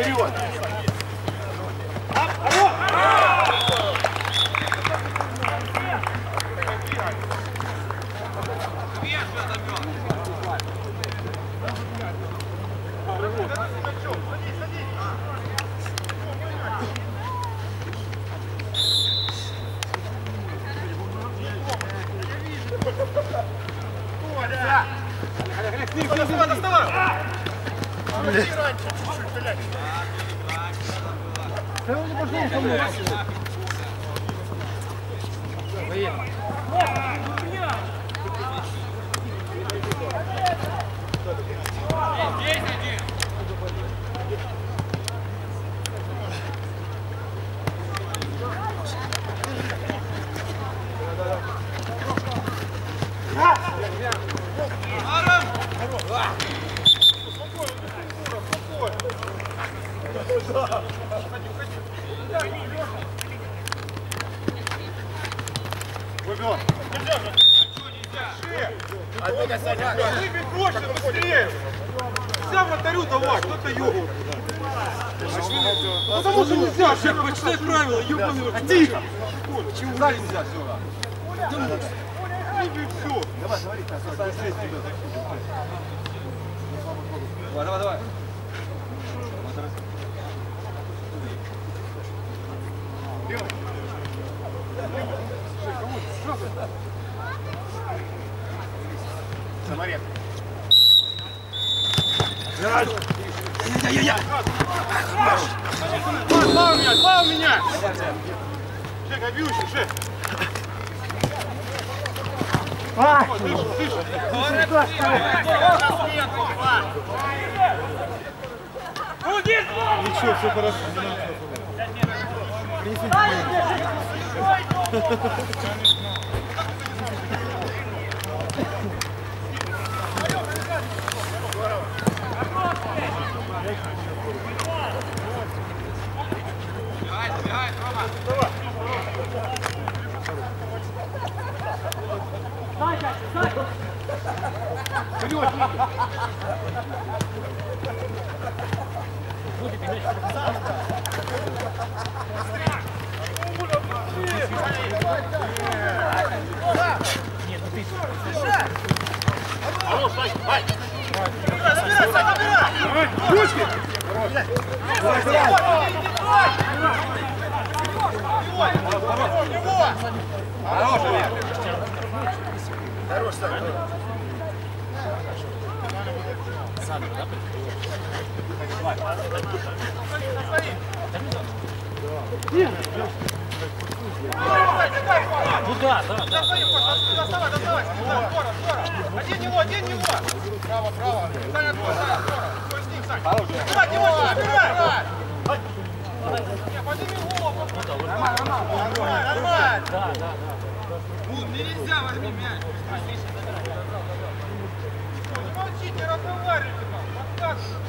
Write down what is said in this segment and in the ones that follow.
Вперед, А тихо. Почему сзади нельзя, все. Выбей все. Давай, говори, осталось 6 минут. Давай, давай, давай. Самарет. Слава меня, слава меня. Жека, бьющий, Жек. Слышь, слышь. Ничего, все хорошо. не надо. Доставай, доставай, доставай. Скоро, скоро. Один него, один него. Право, право. Сань, отбой, Сань, скоро. Стой с ним, Сань. Давай, него, забирай. Нормально, нормально. Нормально. Да, да, да. Ну, мне нельзя, возьми мяч. Не молчите, разговаривайте там. Подсказывай.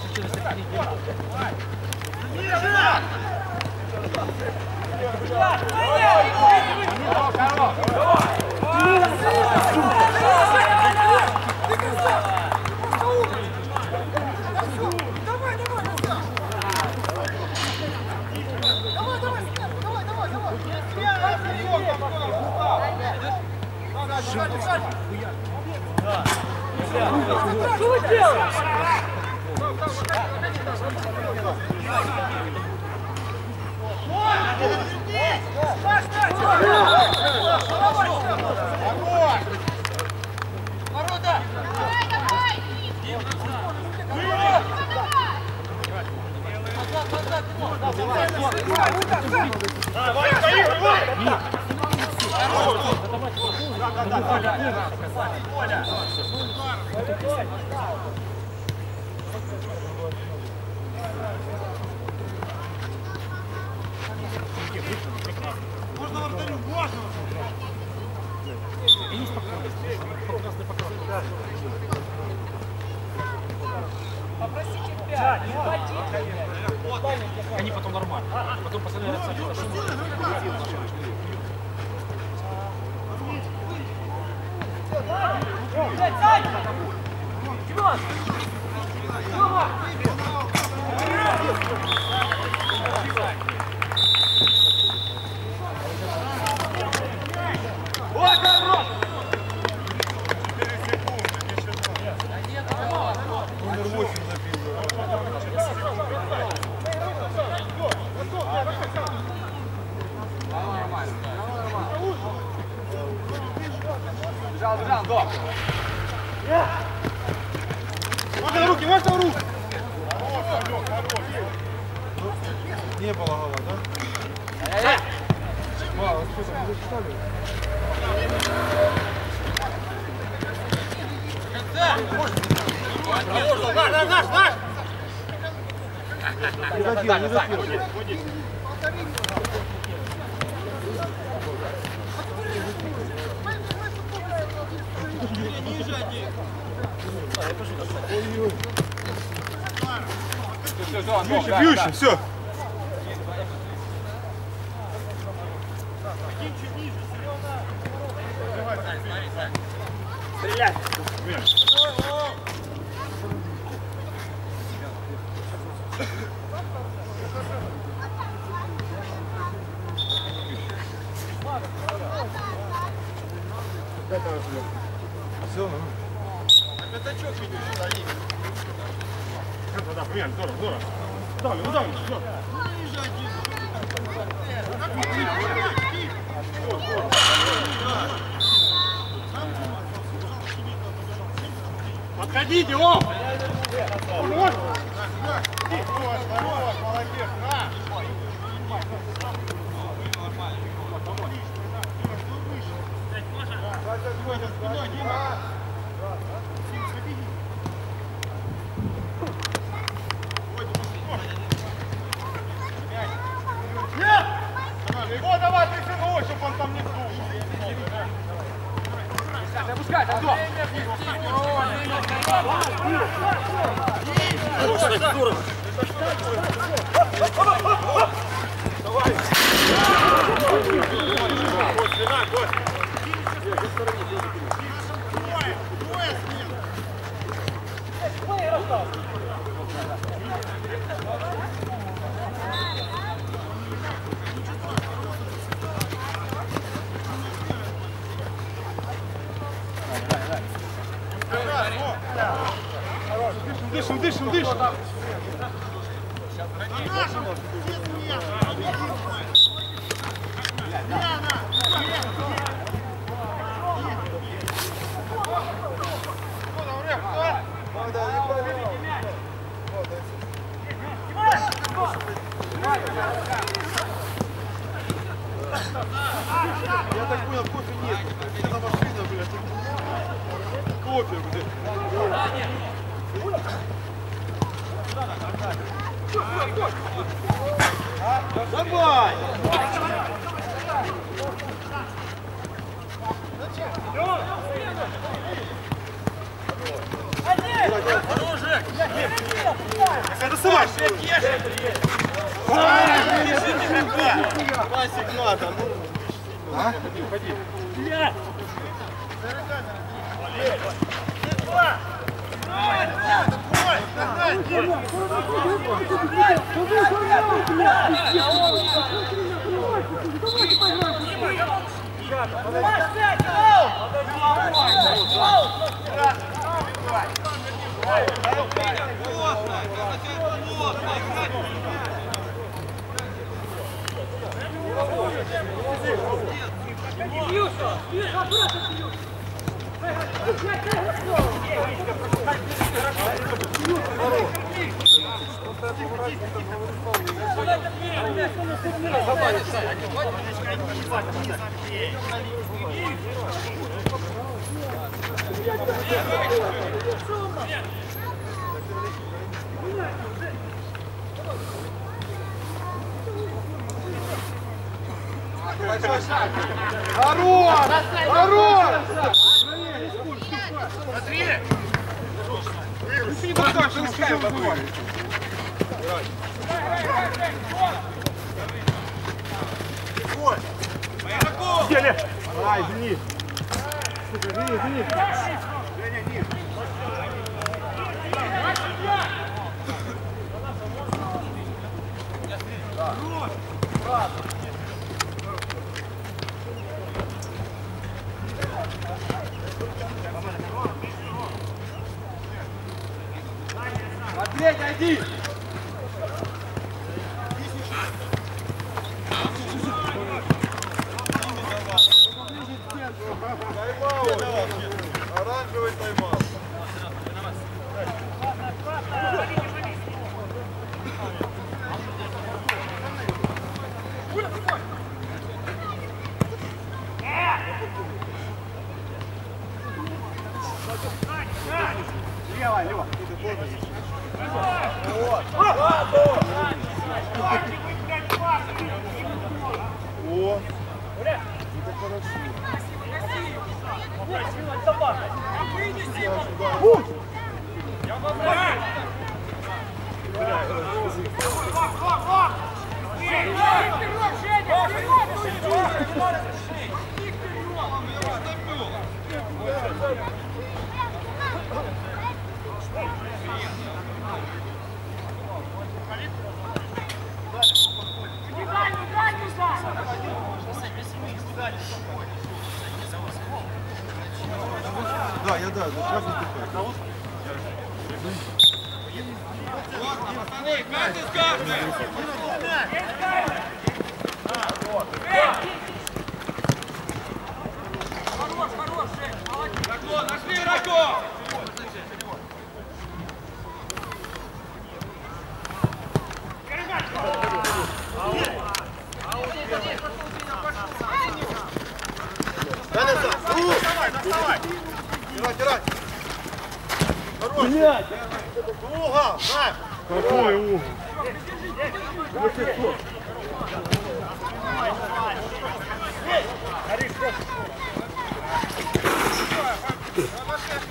Они Можно руки, можно руки! Не было гола, да? Мало, что там, не засчитали? Наш, наш, наш, наш! Не забил, не забил. Ой-ой. все, все, все, Бьющий, все. Все, ну. Да, да, примерно, здорово, здорово. Давай, ну давай, все. Подходите, оп! Вот. Молодец, на! Его давай притянуть, чтобы он там не сдул. Запускай, Дышим, дышим, дышим. Я Юша! Хорош! Хорош! Не бросай, что искай, бросай. Ай, извини. Сука, извини, извини. Матвей, найди! Да, я да, сейчас наступаю. Нашли игроков! Дай назад. У! Давай, доставай! Тирай, тирай. Хорош. Угол, на. Какой угол?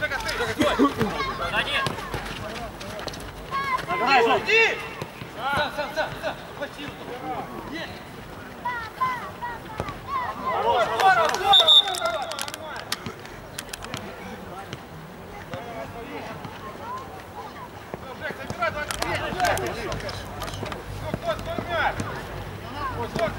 Жека, ты! Иди! Здорово, здорово! Жек, забирай, давай! Стой, стой, мяч! Стой,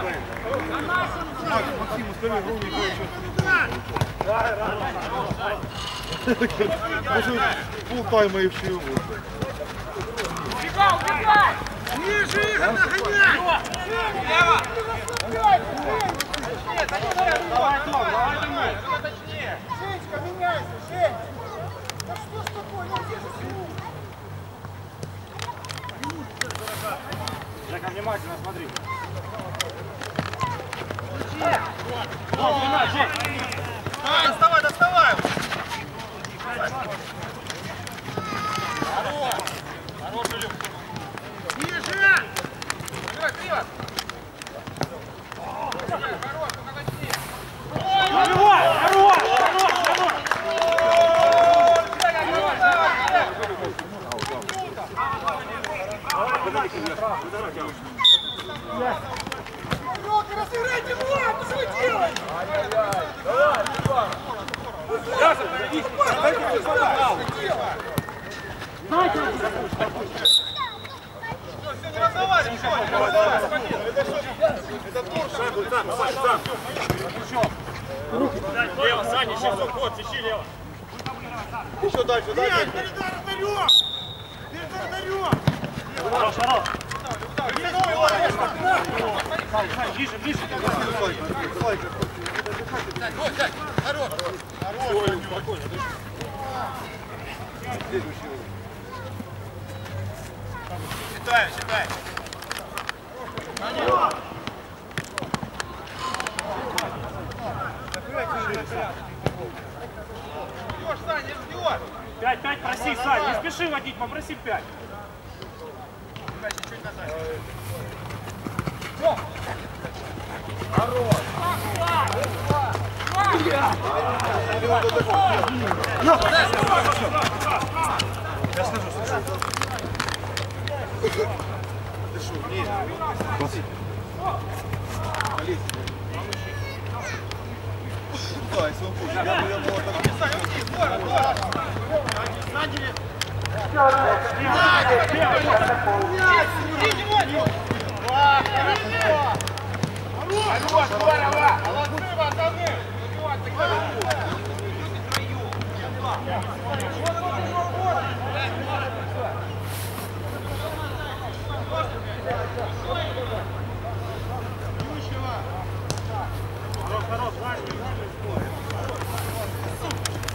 Макс, Максим, ускорей, руль не еще. Может, полтайма и все его. Давай, давай, давай, точнее! Женечка, меняйся, Жень! Да что с тобой? Же звук? Жека, внимательно смотри. Доставай, доставай! Ниже! Забирай, криво! Лево, Саня, сейчас вот, ищи лево. Еще дальше, дальше. Перед вратарем! Перед вратарем! Хорош, хорош. Ближе, ближе. Считай, считай. Ждешь, Саня, ждешь! Пять, пять, проси, Сань, не спеши водить, попроси пять.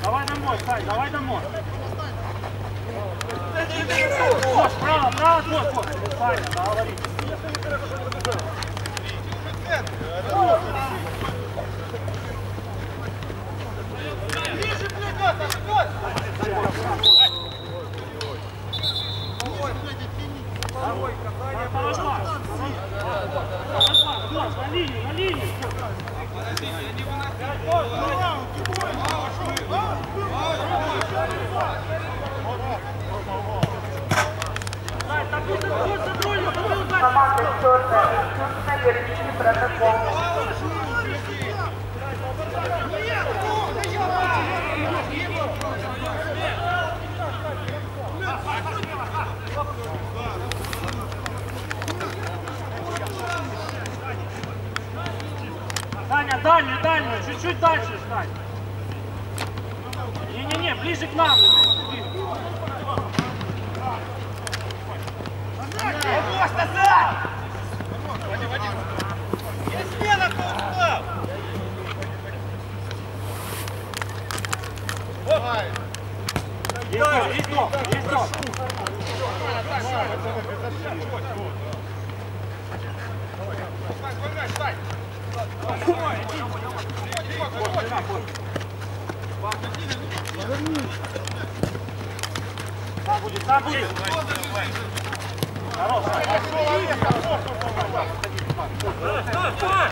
Давай домой, Сань, давай домой. Кош, право, право, кош, кош. Саня, говори. Ближе, блядь, Вася, вперед! Подошла. Подошла, кош, на линию, на линию. Сань, там будет кош, сотрудник, сотрудник. «Черная лестница» верните протокол. Саня, дальний, дальний, чуть-чуть дальше стань. Не-не-не, ближе к нам. Вопрос назад! Води, Давай! Есть то, есть то, есть то. Стань, свой мяч, стань! Там будет, там будет. Хорош. Бросили, бросили, дальше!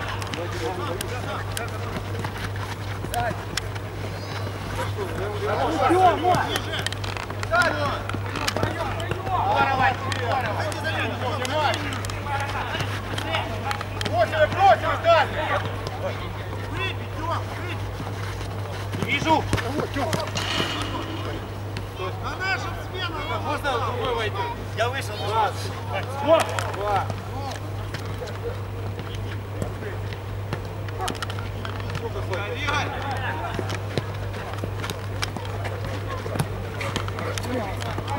Вижу. На нашем смена! Можно другой войти? Я вышел. Вот. Игорь! Хорош! Еще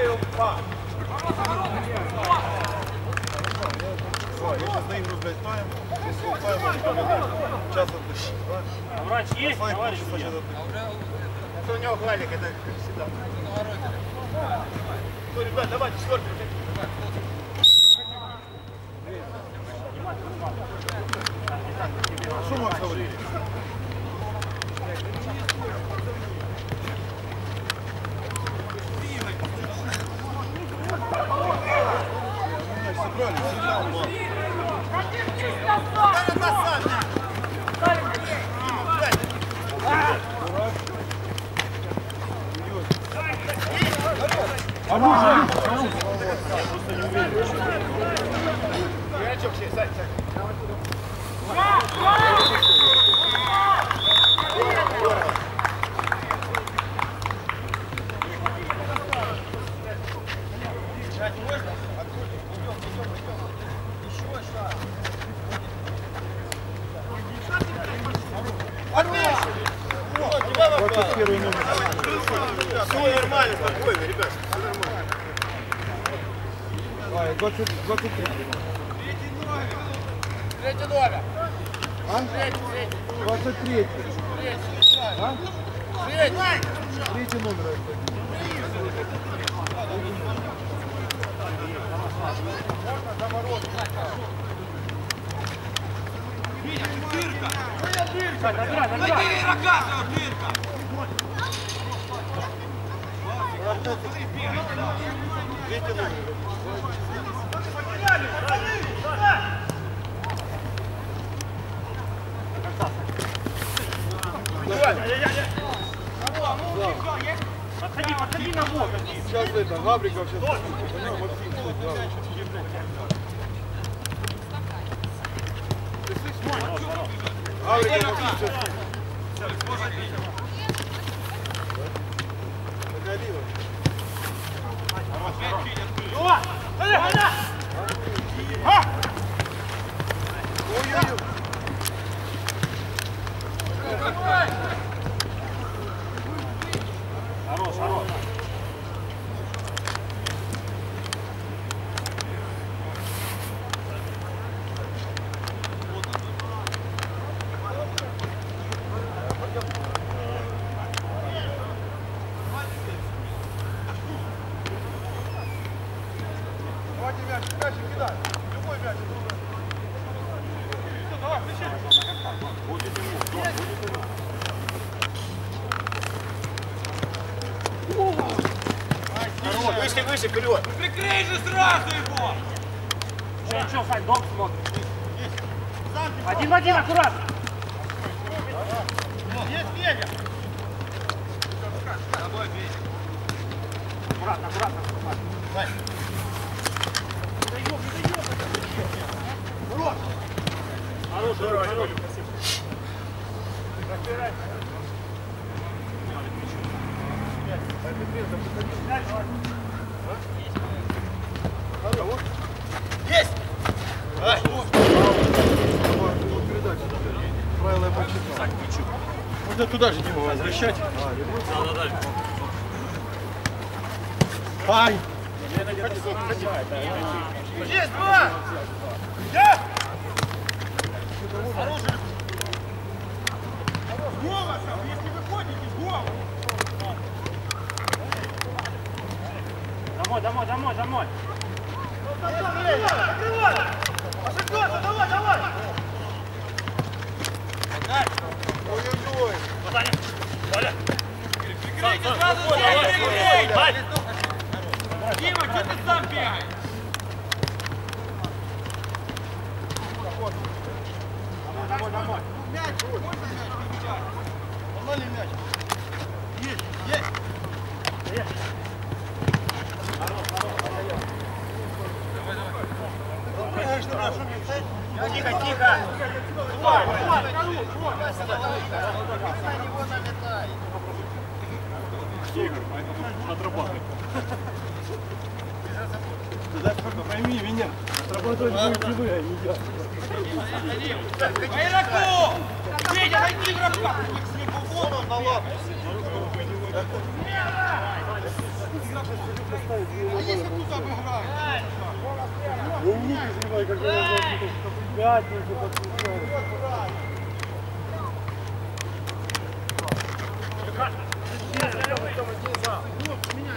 это? О, я сейчас на игру сдать тайм. Если он победит. Час отдыхать. да? Врач есть, товарищ отдыхать. Это у него Галик, это всегда. Ну, ребят, давайте, четвертый. Что Макс Игрочок, Сань, Сань. Все нормально, спокойно, ребят, все нормально. А, 20, 23. Третий номер. А? Третий, третий. 23. А? Третий. Третий номер. это. Так, набирай, набирай. Третий номер. Подходи, подходи на бок. Сейчас это, Габриков сейчас. Максим, Максим сейчас. Погоди, Ой-ой-ой. Хорош, хорош. Выше, вперед. Прикрой же сразу его. Че, че, Сань, дом смотрит. Один в один, аккуратно. Есть Федя. Аккуратно, аккуратно. Вань. Хорош, хорош. Юля. Есть! Давай. Правила я почитал. Туда же Дима возвращать. Ай! Есть два! Я! Оружие! Голосом, если вы ходите, голос! Домой, домой, домой, домой. Открывай! Ошибаться, давай, давай! Ой-ой-ой. Прикройте сразу прикройте! Дима, что ты сам бегаешь? Домой, домой. Мяч, можно мяч? Нормальный мяч. Есть, есть. Тихо, Работать будете вы, а не я. Игроку! Федя, найди игрока! Вон он на лапу. А если тут обыграем? Ну, умники снимай, как я назад, пятницу подключаю.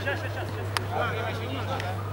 Сейчас, сейчас, сейчас.